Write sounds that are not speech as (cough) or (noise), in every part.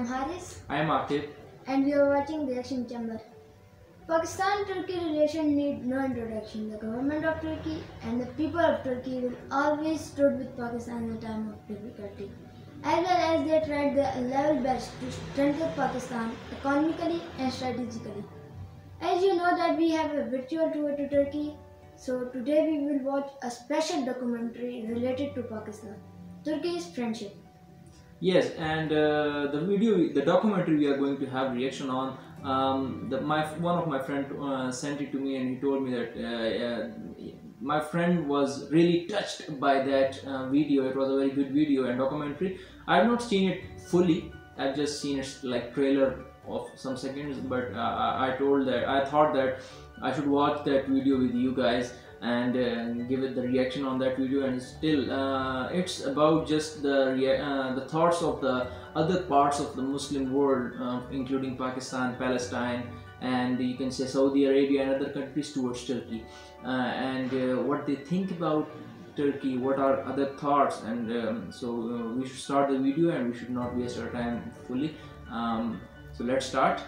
am Haris I am Akib. and we are watching Reaction Chamber. Pakistan-Turkey relation need no introduction. The government of Turkey and the people of Turkey will always stood with Pakistan in a time of difficulty. As well as they tried their level best to strengthen Pakistan economically and strategically. As you know that we have a virtual tour to Turkey, so today we will watch a special documentary related to Pakistan. Turkey's friendship. Yes, and uh, the video, the documentary we are going to have reaction on. Um, the, my one of my friend uh, sent it to me, and he told me that uh, my friend was really touched by that uh, video. It was a very good video and documentary. I have not seen it fully. I've just seen it like trailer of some seconds, but uh, I told that I thought that I should watch that video with you guys and uh, give it the reaction on that video and still uh, it's about just the uh, the thoughts of the other parts of the muslim world uh, including pakistan palestine and you can say saudi arabia and other countries towards turkey. Uh, and uh, what they think about turkey what are other thoughts and um, so we should start the video and we should not waste our time fully. Um, so let's start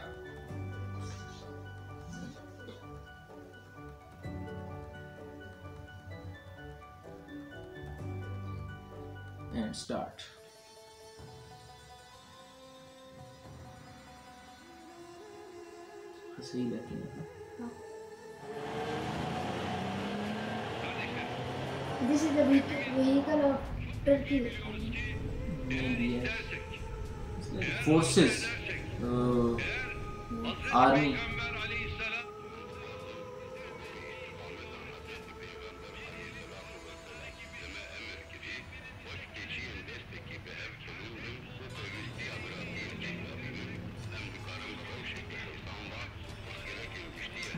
and start. सही बैठे This is the vehicle vehicle of Turkey. maybe yes. It's like forces uh, army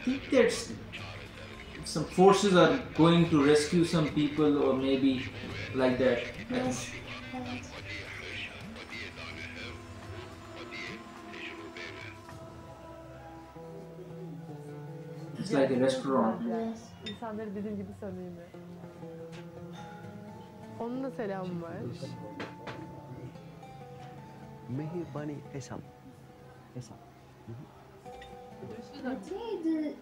think that's some forces are going to rescue some people or maybe like that. Yes. yes. It's like a restaurant. Yes. İnsanları bizim gibi samimi. Onun da selamı var. Mehrbani Esam. Esam. I think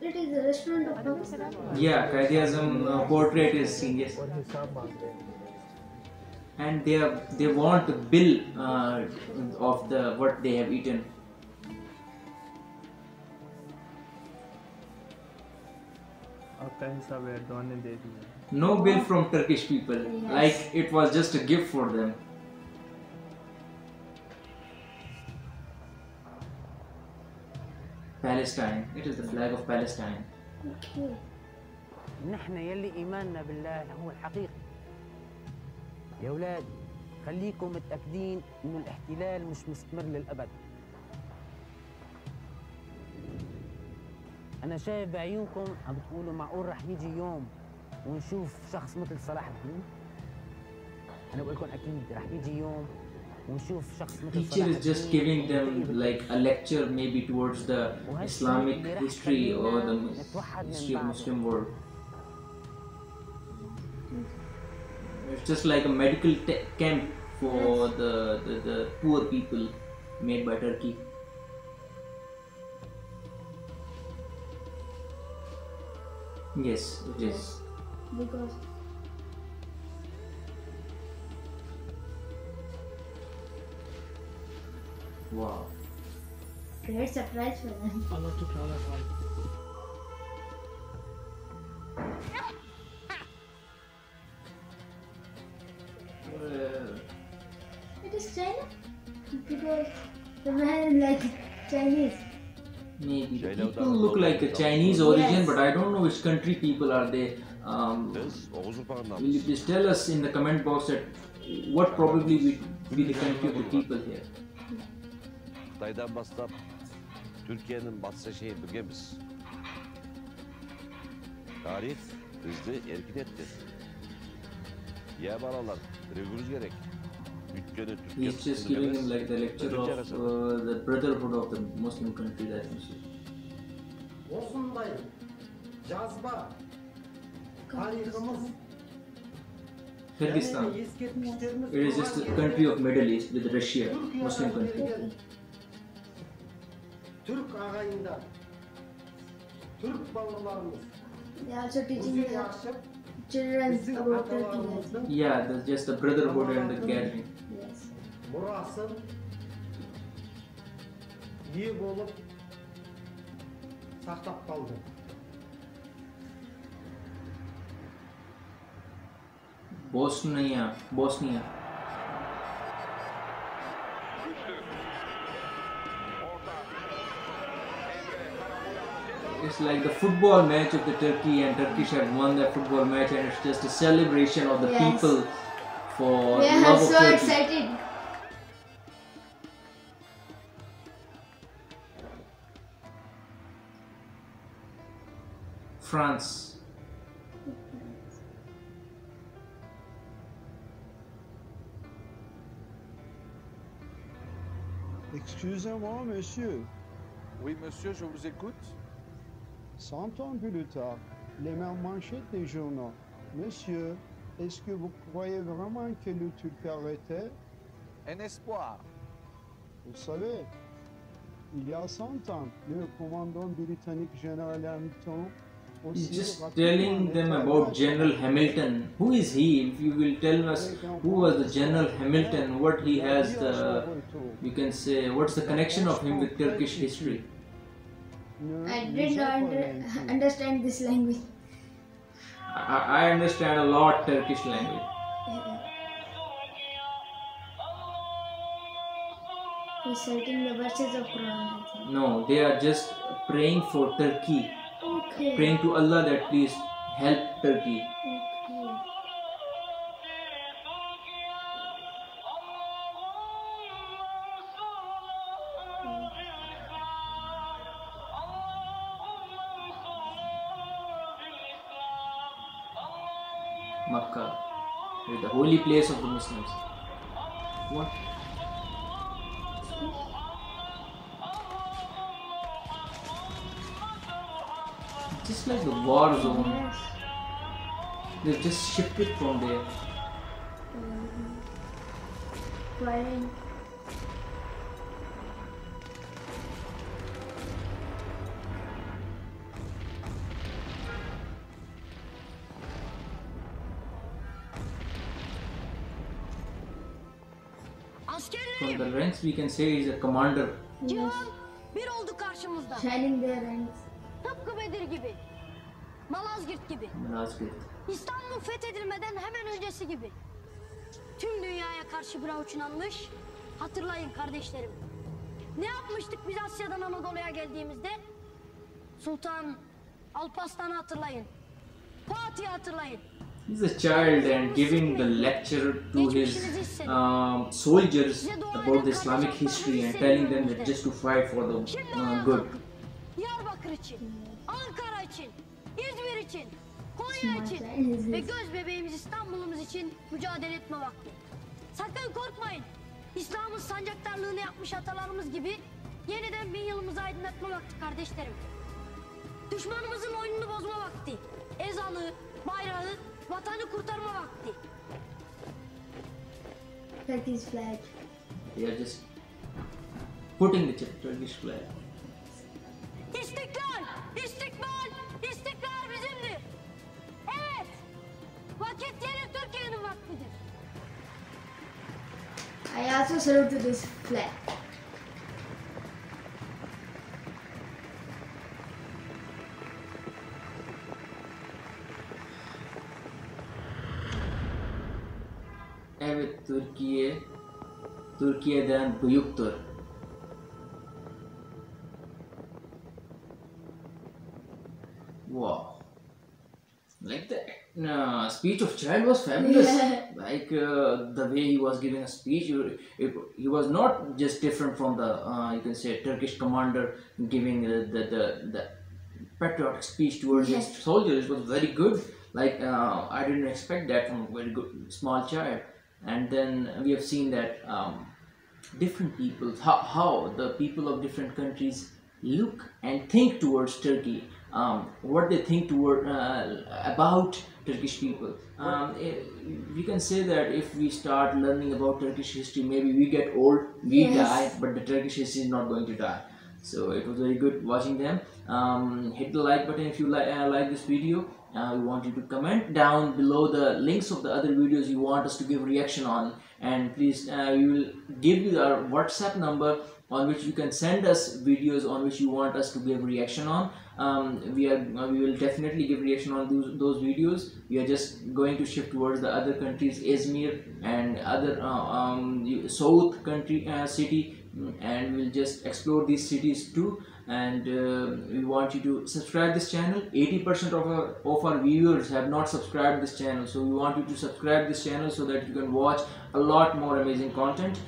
it is a. Yeah, uh, portrait is seen, yes. And they they want the bill uh, of the what they have eaten. No bill from Turkish people. Yes. Like it was just a gift for them. Palestine. It is the flag of Palestine. Okay. نحن يلي إيماننا بالله هو الحقيقي يا أولاد خليكم متأكدين إنه الاحتلال مش مستمر للأبد أنا شايف بعيونكم عم بتقولوا معقول رح يجي يوم ونشوف شخص مثل صلاح الدين أنا بقول لكم أكيد رح يجي يوم Teacher is just giving them like a lecture maybe towards the Islamic history or the history of Muslim world. It's just like a medical camp for the, the, the poor people made by Turkey. Yes, it is. Because Wow. great surprise for them. Uh, It is China because the man is like Chinese. maybe the China people doesn't look look like a like Chinese Yes. origin, but I don't know which country people are they. Um, Will you please tell us in the comment box that what probably would be the country of the people here? Xitaydan başlap Türkiye'nin batsa şehir bölgemiz. Tarih bizde erkin etti. Ya balalar, bilginiz gerek. Ülkenin Türkiye He's just giving him like the lecture of uh, the brotherhood of the Muslim country that you see. Osundayım. Cazba. Tarihimiz. Kyrgyzstan. Yani eski etmişlerimiz It is just a country of Middle East with Russia, Muslim country. түрік ағайындар түрік бауырларымыз Yeah, just a brotherhood and the gathering. Мұрасын ие болып сақтап қалды Bosnia, Босния It's like the football match of the Turkey and Turkish have won that football match and it's just a celebration of the Yes. people for They are love of so Turkey. excited. France. Excusez-moi, monsieur. Oui, monsieur, je vous écoute. Cent ans plus tard, les mêmes manchettes des journaux. Monsieur, est-ce que vous croyez vraiment que le Turc a arrêté Un espoir. Vous savez, il y a 100 ans, le commandant britannique général Hamilton He's just telling them about. General Hamilton. Who is he? If you will tell us who was the General Hamilton, what he has the, uh, you can say, what's the connection of him with Turkish history? Ne I did not under- understand this language. I, I understand a lot Turkish language. Reciting the verses of Quran. No, they are just praying for Turkey, Okay. praying to Allah that please help Turkey. Okay. Makkah, the holy place of the Muslims. What? Just like the war zone, Yes. they've just it from there. Firing. From the ranks, we can say he's a commander. Yes. Bir oldu karşımızda. Shining their ranks. Tıpkı Bedir gibi. Malazgirt gibi. Malazgirt. İstanbul fethedilmeden hemen öncesi gibi. Tüm dünyaya karşı bir avuç inanmış. Hatırlayın kardeşlerim. Ne yapmıştık biz Asya'dan Anadolu'ya geldiğimizde? Sultan Alparslan'ı hatırlayın. Fatih'i hatırlayın. He's a child and giving the lecture to his um, soldiers about the Islamic history and telling them that just to fight for the uh, good. Diyarbakır için, Ankara için, İzmir için, Konya için ve göz bebeğimiz İstanbul'umuz için mücadele etme vakti. Sakın korkmayın. İslam'ın sancaktarlığını yapmış atalarımız gibi yeniden bin yılımızı aydınlatma vakti kardeşlerim. Düşmanımızın oyununu bozma vakti. Ezanı, bayrağı, vatanı kurtarma vakti. Turkey's flag. They are just putting the Turkish flag. İstiklal, istikbal, istikrar bizimdir. Evet, vakit yeni Türkiye'nin vaktidir. I also salute to this flag. Evet Türkiye Türkiye'den büyüktür. Wow. Like the uh, speech of child was fabulous. (laughs) like uh, the way he was giving a speech, it, it, he was not just different from the uh, you can say Turkish commander giving the the, the, the patriotic speech towards his soldiers. It was very good. Like uh, I didn't expect that from a very good small child. And then we have seen that um, different people, how, how the people of different countries look and think towards Turkey, um, what they think toward uh, about Turkish people. Um, eh, we can say that if we start learning about Turkish history, maybe we get old, we Yes. die, but the Turkish history is not going to die. so it was very good watching them um, hit the like button if you like uh, like this video we want you to comment down below the links of the other videos you want us to give reaction on. And please uh, we will give you our whatsapp number on which you can send us videos on which you want us to give reaction on. Um, we are uh, we will definitely give reaction on those, those videos. We are just going to shift towards the other countries izmir and other uh, um, south country uh, city and we'll just explore these cities too and uh, we want you to subscribe this channel. 80% of our of our viewers have not subscribed this channel. So we want you to subscribe this channel so that you can watch a lot more amazing content.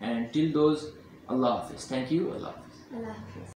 And till those allah hafiz. Thank you. Allah hafiz. Allah Hafiz.